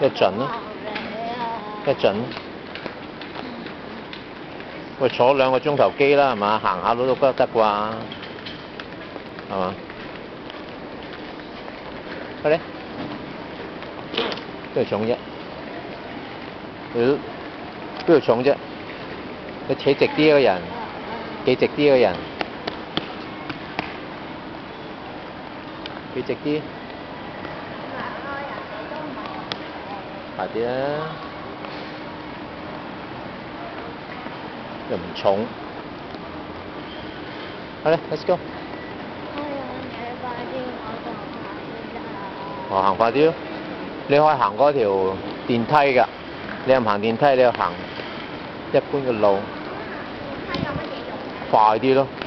一陣咯，一陣。喂，坐兩個鐘頭機啦，係嘛？行下都都得啩，係嘛？快啲，邊度重啫？你邊度重啫？你企直啲個人，企直啲個人，企直啲。快啲啦！又唔重。好咧，Let's go。我行快啲咯！你可以行嗰條電梯噶，你又唔行電梯，你又行一般嘅路，快啲咯〜